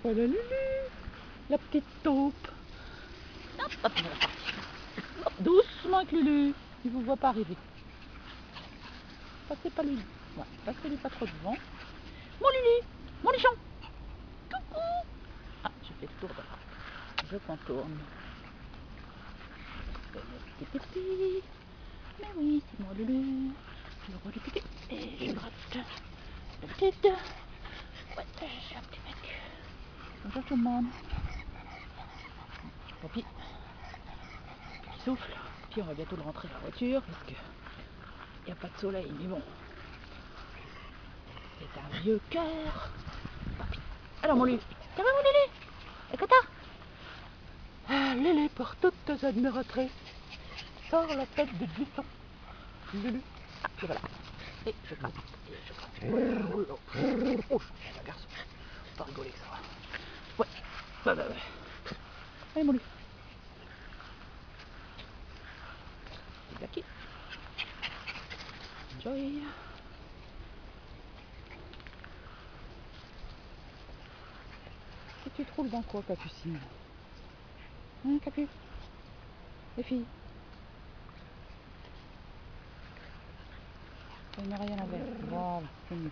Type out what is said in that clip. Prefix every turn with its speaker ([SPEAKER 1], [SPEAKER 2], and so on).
[SPEAKER 1] Voilà Lulu, la petite taupe. Hop, hop. Hop, doucement avec Lulu, il vous voit pas arriver. Passez pas Lulu. Ouais, passez-lui pas trop devant. Mon Lulu, mon lichon. Coucou. Ah, je fais le tour de. Je contourne. Mais oui, c'est moi Lulu. Le roi du pipi. Et je gratte le petit. Ouais, je suis un petit. Bonjour tout le monde. Papy. Souffle. Puis on va bientôt le rentrer dans la voiture parce que il n'y a pas de soleil, mais bon. C'est un vieux cœur. Papy. Alors mon Lulu, ça va mon Lulu? T'as? Ah, Lulu pour toutes tes admiratrices. Sors la tête de buisson. Lulu. Ah, et voilà. Et je gratte. Et je gratte. Oh, oh, je suis un garçon. Pas rigoler que ça va. Bah, bah, bah. Allez mon. C'est Jackie. Enjoy. Et tu te roules dans quoi, Capucine? Hein, Capu? Les filles? Il n'y a rien à voir. Voilà, c'est mieux.